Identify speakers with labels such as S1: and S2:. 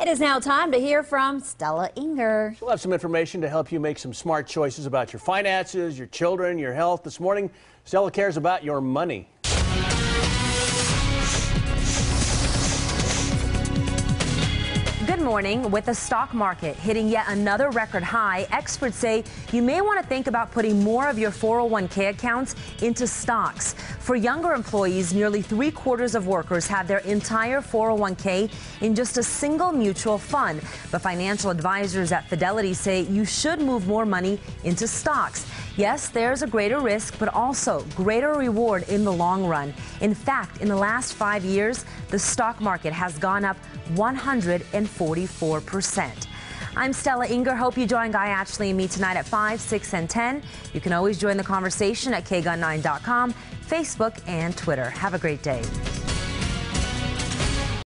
S1: It is now time to hear from Stella Inger.
S2: She'll have some information to help you make some smart choices about your finances, your children, your health. This morning, Stella cares about your money.
S3: Good morning. With the stock market hitting yet another record high, experts say you may want to think about putting more of your 401k accounts into stocks. For younger employees, nearly three quarters of workers have their entire 401k in just a single mutual fund. But financial advisors at Fidelity say you should move more money into stocks. Yes, there's a greater risk, but also greater reward in the long run. In fact, in the last five years, the stock market has gone up 144%. I'm Stella Inger. Hope you join Guy Atchley and me tonight at 5, 6, and 10. You can always join the conversation at kgun9.com, Facebook, and Twitter. Have a great day.